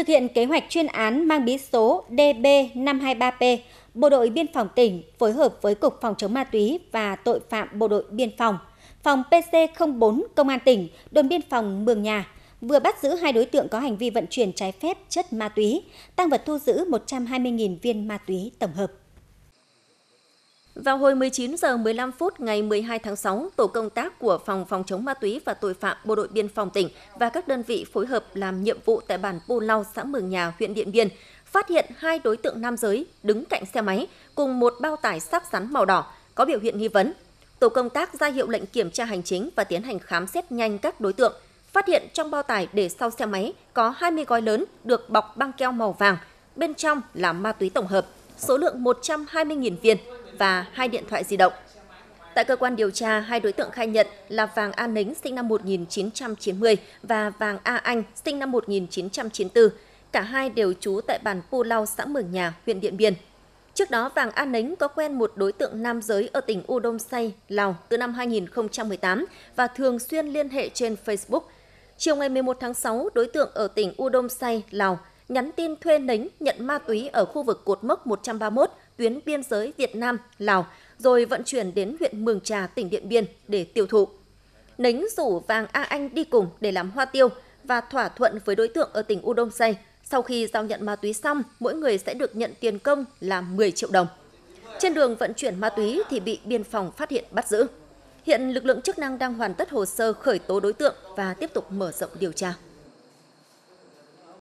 Thực hiện kế hoạch chuyên án mang bí số DB523P, Bộ đội Biên phòng tỉnh phối hợp với Cục Phòng chống ma túy và Tội phạm Bộ đội Biên phòng, Phòng PC04 Công an tỉnh, đồn biên phòng Mường Nhà vừa bắt giữ hai đối tượng có hành vi vận chuyển trái phép chất ma túy, tăng vật thu giữ 120.000 viên ma túy tổng hợp. Vào hồi 19 giờ 15 phút ngày 12 tháng 6, tổ công tác của Phòng phòng chống ma túy và tội phạm Bộ đội biên phòng tỉnh và các đơn vị phối hợp làm nhiệm vụ tại bản Pô Lau, xã Mường Nhà, huyện Điện Biên, phát hiện hai đối tượng nam giới đứng cạnh xe máy cùng một bao tải sắc rắn màu đỏ có biểu hiện nghi vấn. Tổ công tác ra hiệu lệnh kiểm tra hành chính và tiến hành khám xét nhanh các đối tượng. Phát hiện trong bao tải để sau xe máy có 20 gói lớn được bọc băng keo màu vàng, bên trong là ma túy tổng hợp, số lượng 120.000 viên và hai điện thoại di động. Tại cơ quan điều tra, hai đối tượng khai nhận là Vàng A Nính sinh năm 1990 và Vàng A Anh sinh năm 1994. Cả hai đều trú tại bản Pu Lau, xã Mường Nhà, huyện Điện Biên. Trước đó, Vàng A Nính có quen một đối tượng nam giới ở tỉnh U Đông Say, Lào từ năm 2018 và thường xuyên liên hệ trên Facebook. Chiều ngày 11 tháng 6, đối tượng ở tỉnh U Đông Say, Lào nhắn tin thuê Nính nhận ma túy ở khu vực cột mốc 131 tuyến biên giới Việt Nam, Lào, rồi vận chuyển đến huyện Mường Trà, tỉnh Điện Biên để tiêu thụ. Nính rủ Vàng A Anh đi cùng để làm hoa tiêu và thỏa thuận với đối tượng ở tỉnh Udom Say. Sau khi giao nhận ma túy xong, mỗi người sẽ được nhận tiền công là 10 triệu đồng. Trên đường vận chuyển ma túy thì bị biên phòng phát hiện bắt giữ. Hiện lực lượng chức năng đang hoàn tất hồ sơ khởi tố đối tượng và tiếp tục mở rộng điều tra.